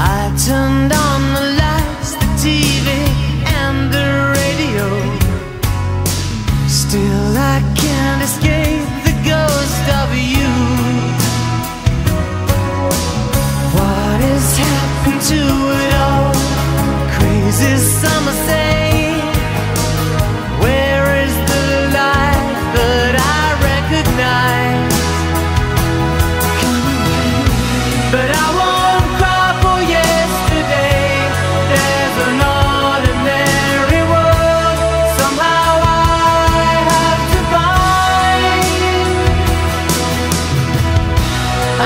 I turned on the lights, the TV and the radio. Still I can't escape.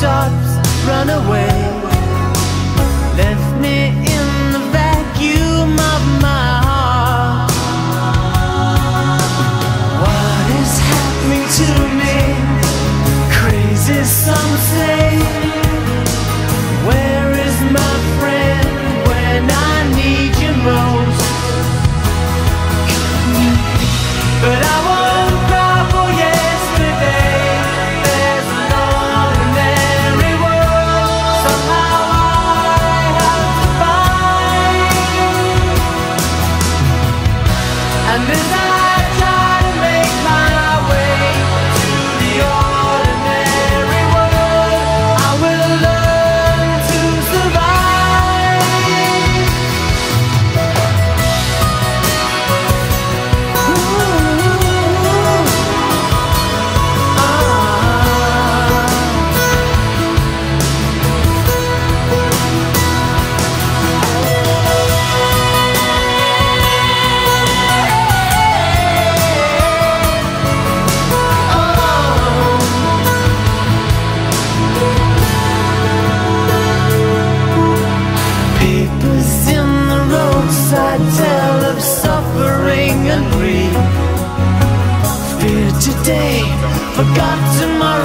rooftops, run away. under the day, forgot tomorrow.